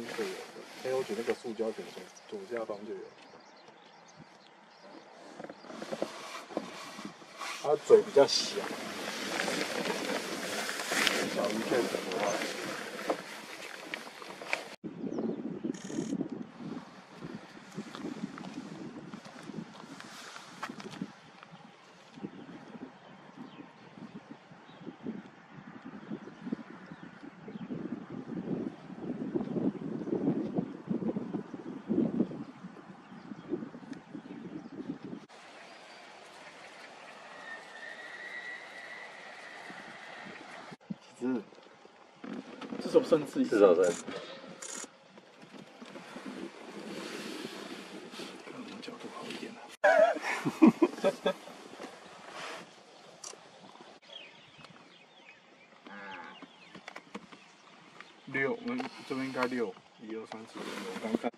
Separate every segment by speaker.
Speaker 1: 边会有的，黑欧觉那个塑胶卷轴左下方就有。它嘴比较小，小鱼片的话。
Speaker 2: 嗯，
Speaker 3: 至少三次。
Speaker 2: 至少在
Speaker 3: 看角度好一点啊。六，我们这边应该六，一二三四五六，我刚看。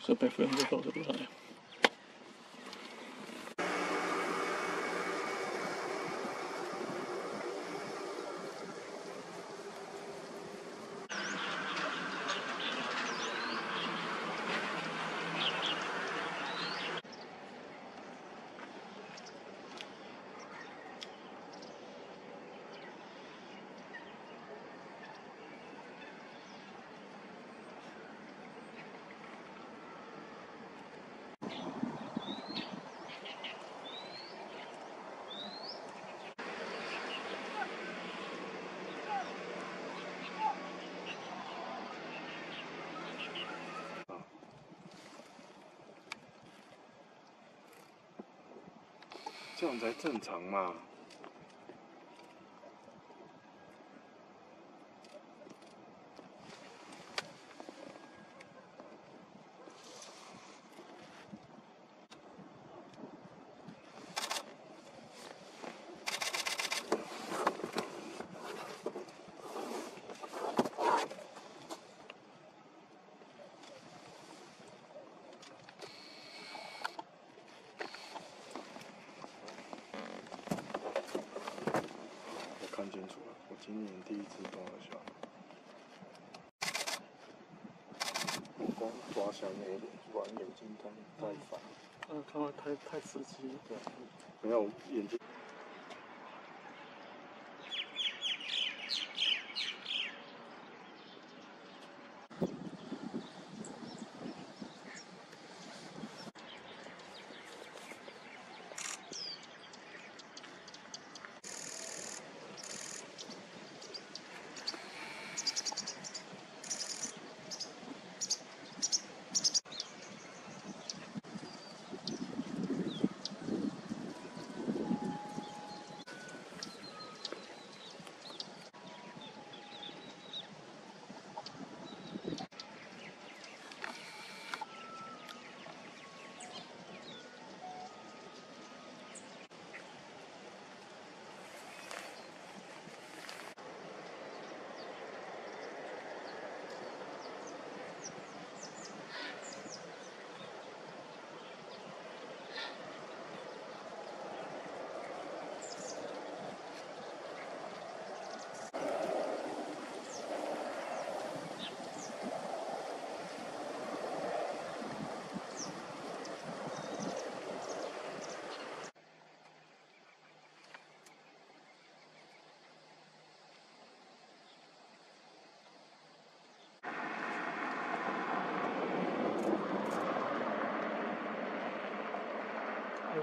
Speaker 3: 这百分之多少多少呀？
Speaker 1: 这样才正常嘛。我看清楚了，我今年第一次动了小孩。我光抓小眼一点，玩眼睛太太烦。
Speaker 3: 嗯，看到太太刺激了。
Speaker 1: 对，没有眼睛。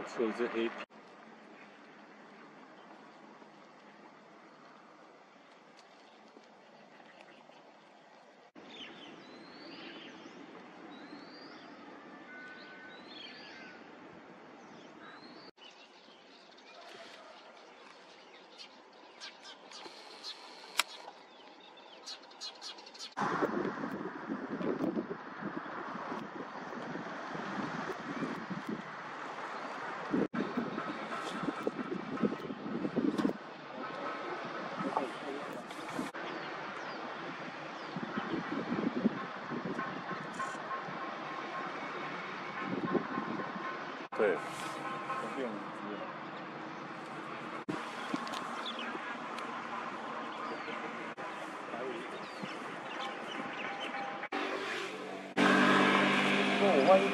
Speaker 2: 所以这黑皮。对，
Speaker 1: 变五只了。换一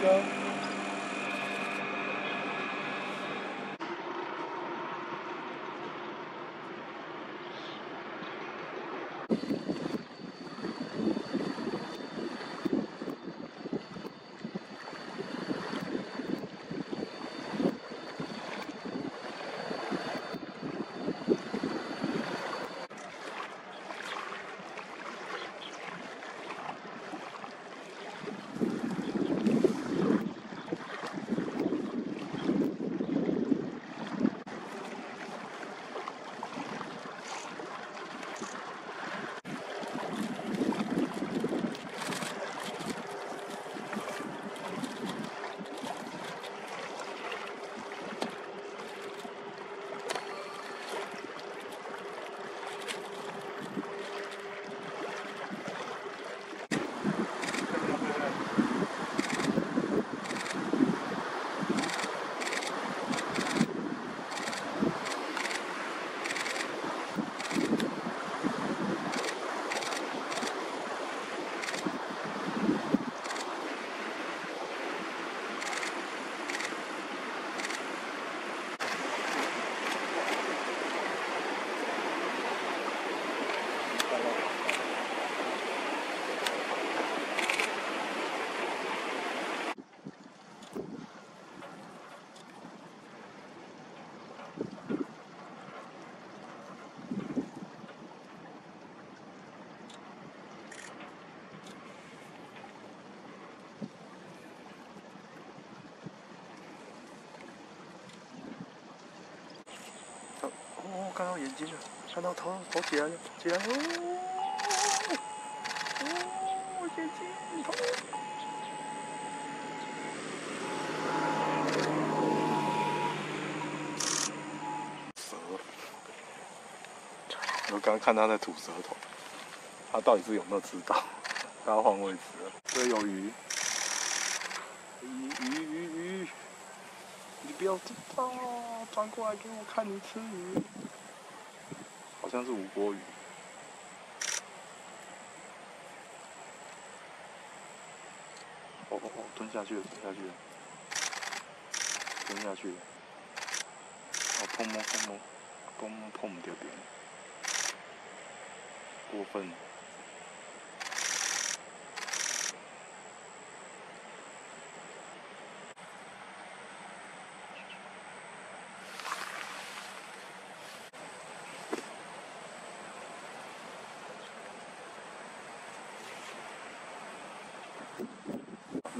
Speaker 1: 看到眼睛了，看到头，头起来了，起来哦！哦，眼睛，头。蛇，我刚刚看他在吐舌头，他到底是有没有吃到？他要换位置了。这有鱼，鱼鱼鱼鱼，你不要知道，转过来给我看你吃鱼，好像是吴锅鱼。哦哦哦，蹲下去了，蹲下去了，蹲下去了。哦，碰摸碰摸，碰摸碰不掉别人，过分了。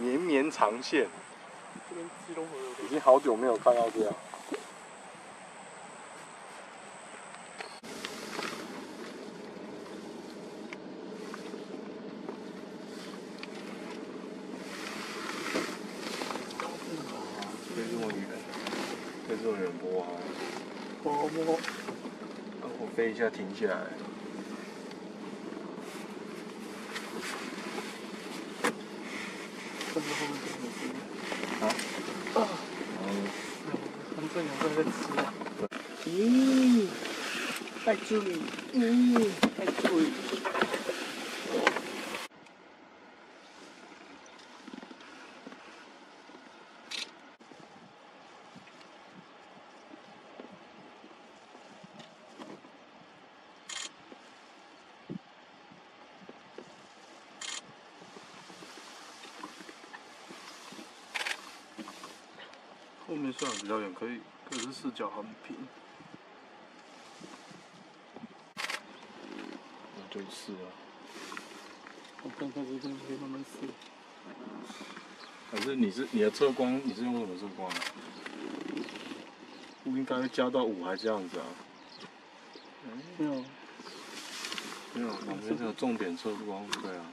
Speaker 1: 绵绵长线，
Speaker 3: 这边基隆河
Speaker 1: 已经好久没有看到这样。飞这么远，飞这么远摸啊！
Speaker 3: 摸摸，
Speaker 1: 然后飞一下停下来。
Speaker 3: 看着后面这个鱼，
Speaker 1: 啊？
Speaker 3: 啊，
Speaker 1: 嗯，
Speaker 3: 反正两个在吃啊。
Speaker 1: 咦，在这里，咦，在这里。较远，可以，可是视角很平。那就是啊，
Speaker 3: 我看看这边可以慢慢试。
Speaker 1: 可是你是你的测光，你是用什么测光啊？不应该加到五还这样子啊？
Speaker 3: 没有，
Speaker 1: 没有，我们这有重点测光，对啊。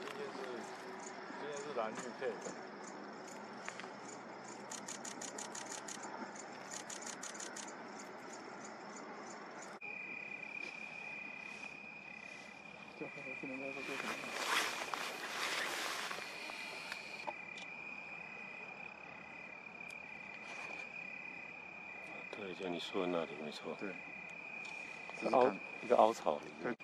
Speaker 1: 今天是今天是蓝玉配的。
Speaker 3: 这还是能在这做什么？
Speaker 2: 对，就你说的那里没错，
Speaker 1: 对，
Speaker 2: 是凹一个凹槽里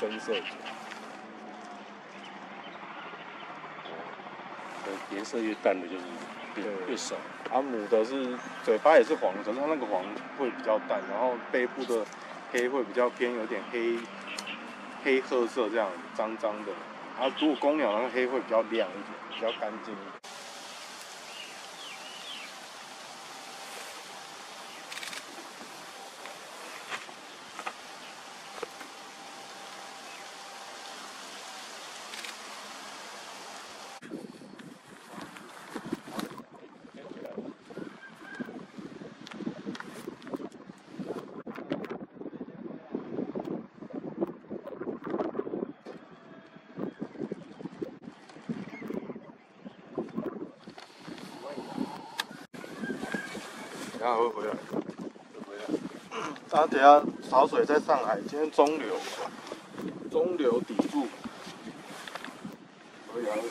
Speaker 1: 深深色
Speaker 2: 颜色越淡的就是越越少。
Speaker 1: 啊，母的是嘴巴也是黄的，可是它那个黄会比较淡，然后背部的黑会比较偏有点黑黑褐色这样脏脏的。啊，如果公鸟那个黑会比较亮一点，比较干净一点。等下会回来，回来。他等下潮水在上海，今天中流，中流砥柱，所以还会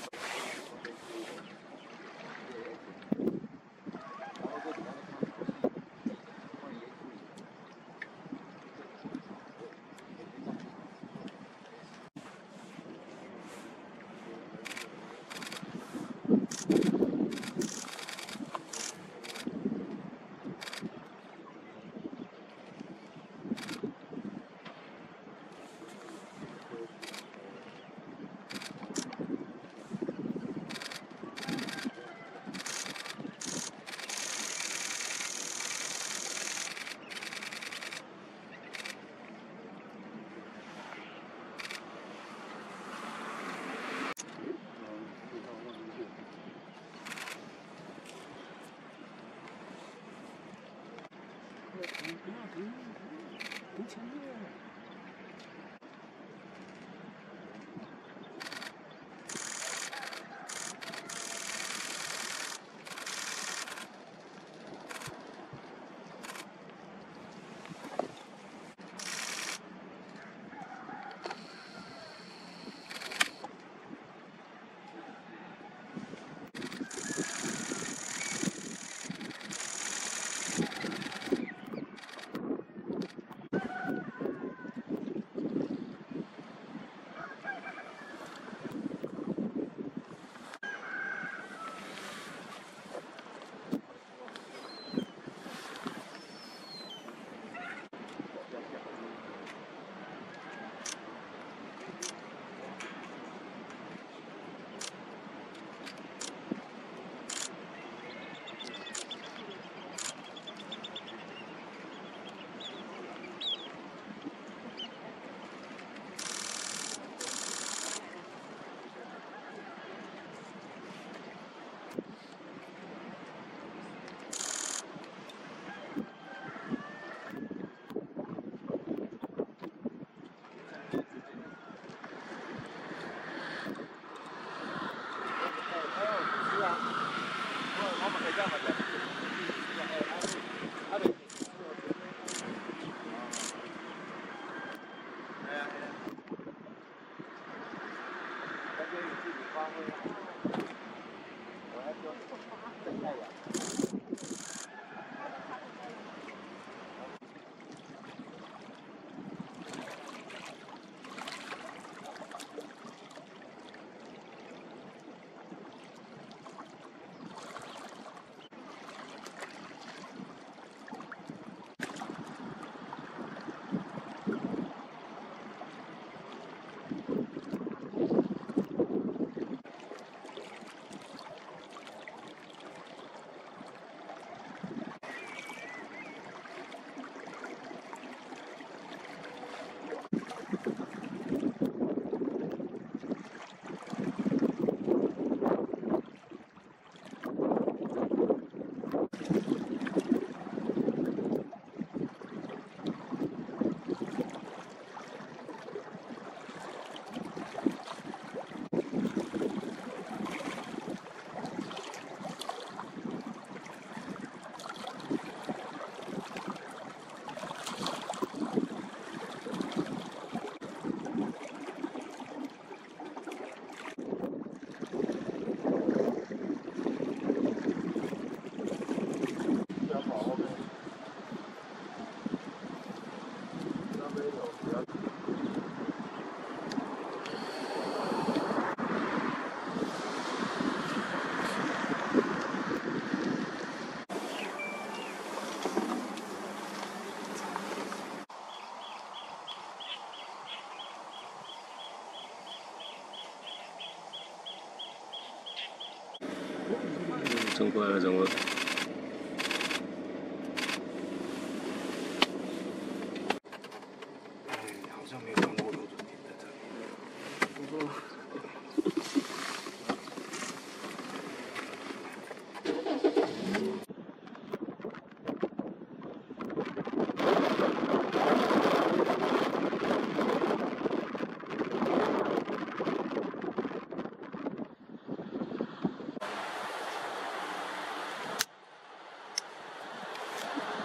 Speaker 3: Xung.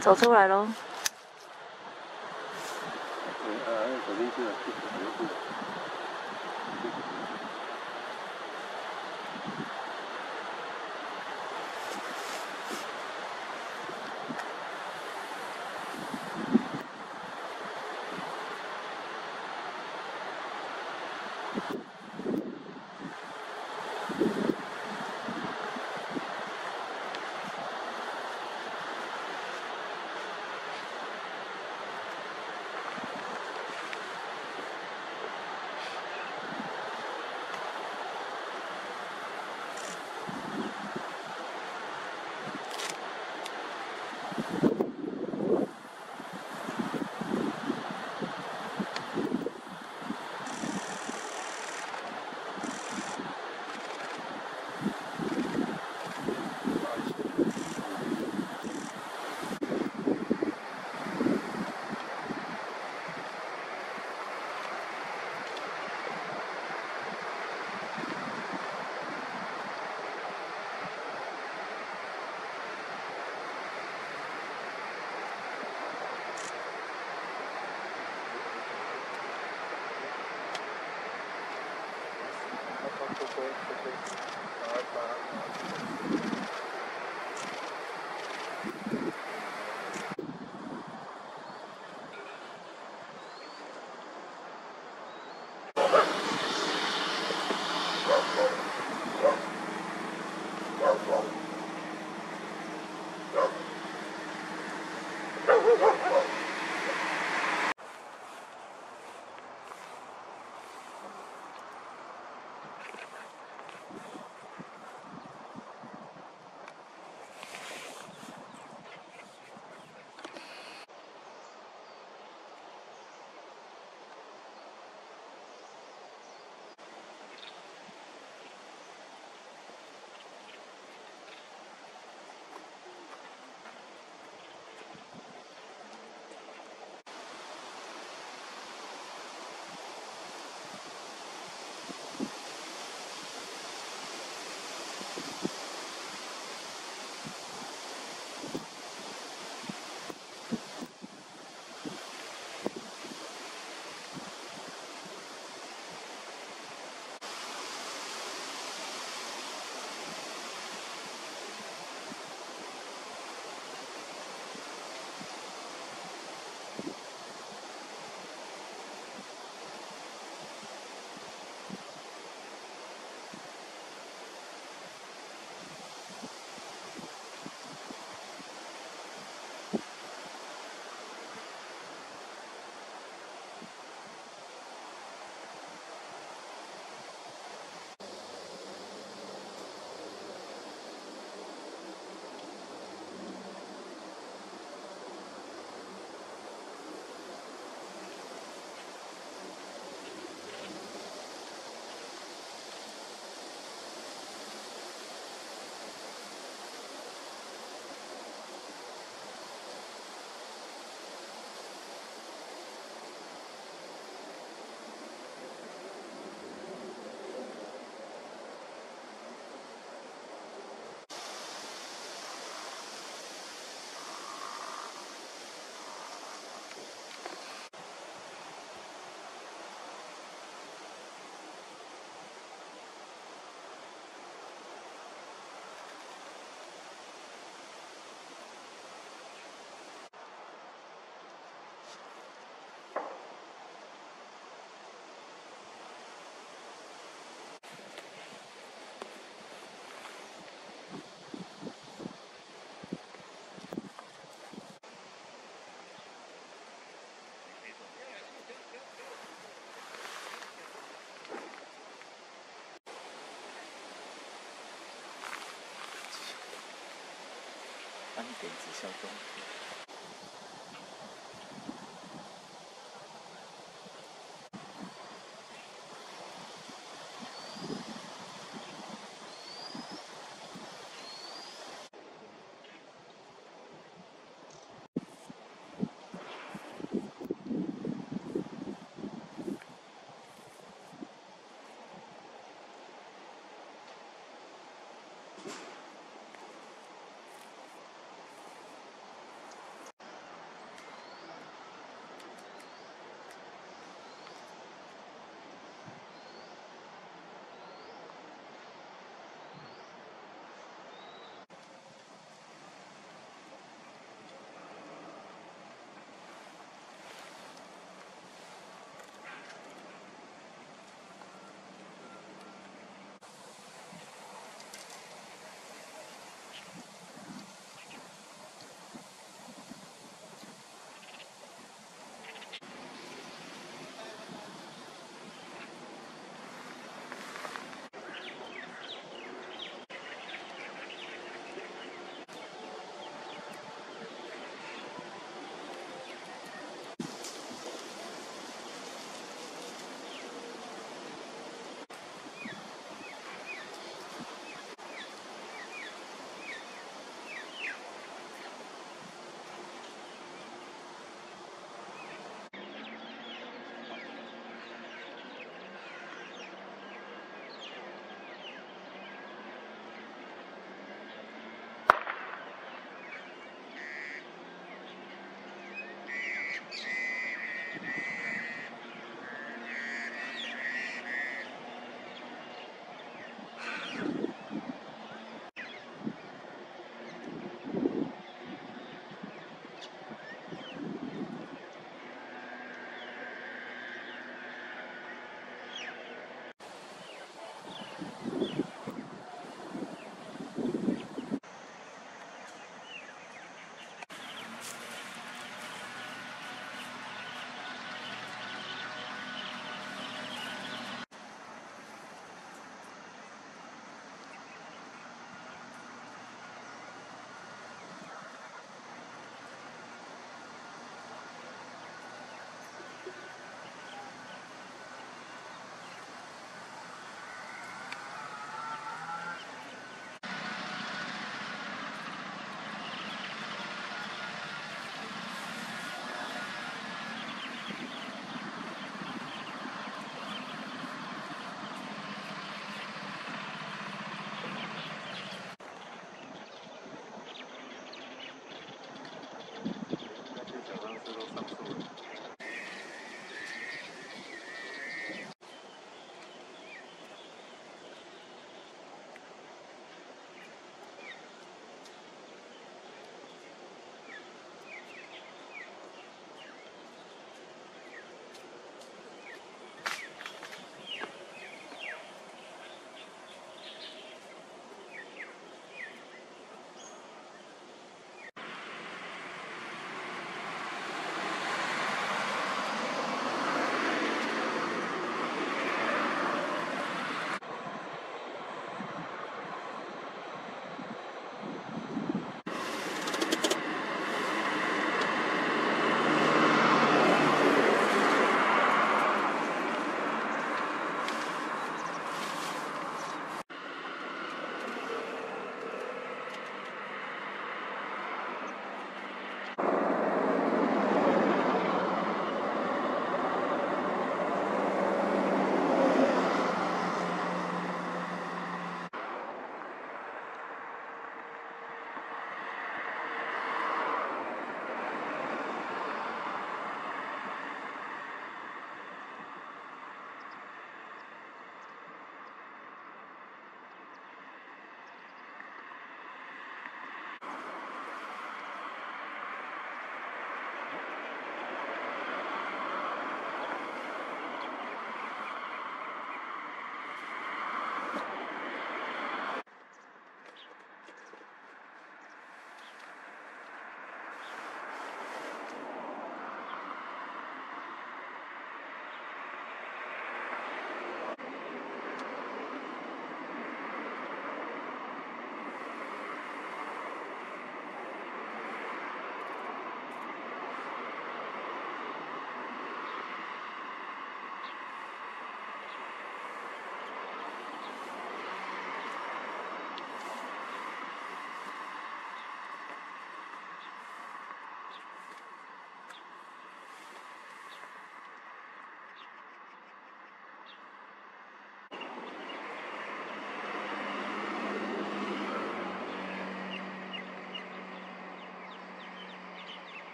Speaker 1: 走出来喽！
Speaker 4: 点子小动物。